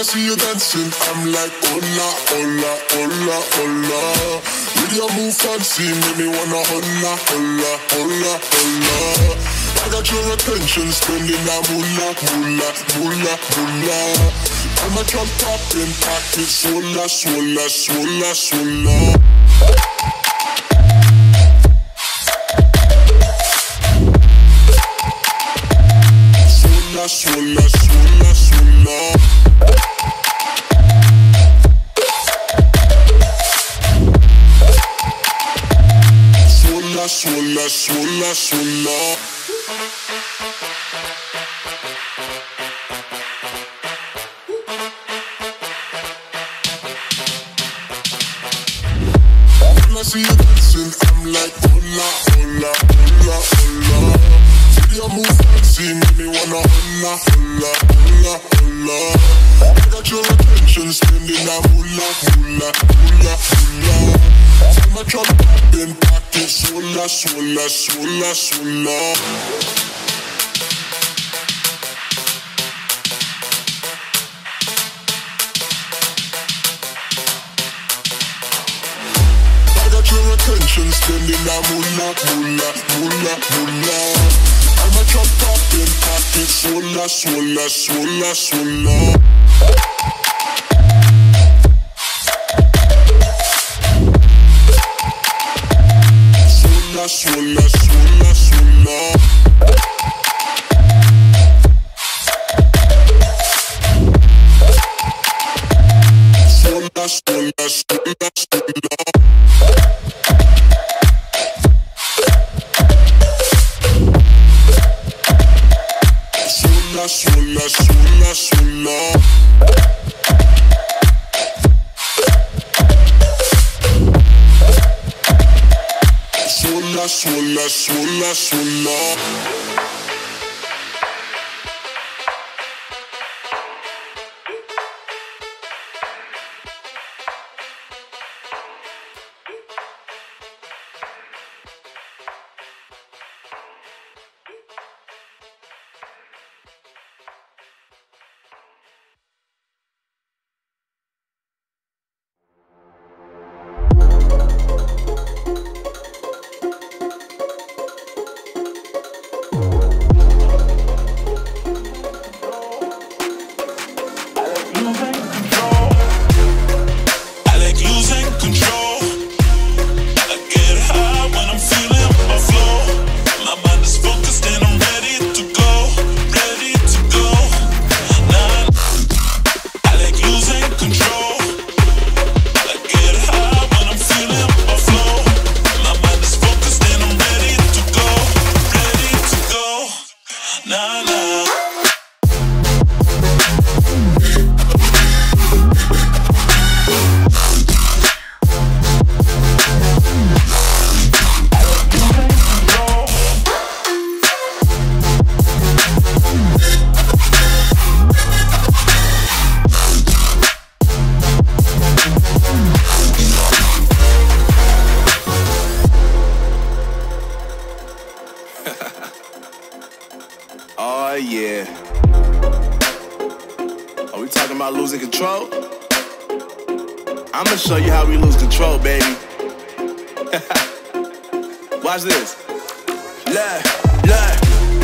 I see you dancing, I'm like, hola, hola, hola, hola. With your move fancy, make me wanna hola, hola, hola, hola. I got your attention, spending that moolah, moolah, moolah, moolah. I'm a jump up in pocket, swola, swola, swola, swola. Swola, swola, swola, swola. See you dancing, I'm like, hola, hola, hola, hola. See your make me wanna. I got your attention, spending that moolah, moolah, moolah, moolah. I'm a drop up in pocket, swola, swola, swola, swola. Attention, spending that moolah, moolah, moolah, moolah. I'm a up in pocket, swola, swola, swola, swola. Swola, swola, swola, swola. Swola, swola, swola, swola, swola, swola. Nah, nah. Losing control? I'ma show you how we lose control, baby. Watch this. Look, look,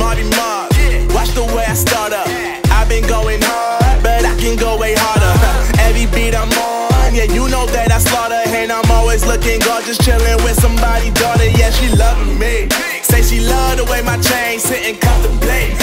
Marty Mark. Watch the way I start up. I've been going hard, but I can go way harder. Uh-huh. Every beat I'm on, yeah, you know that I slaughter. And I'm always looking gorgeous, chilling with somebody, daughter. Yeah, she loving me. Say she love the way my chain sit and contemplate.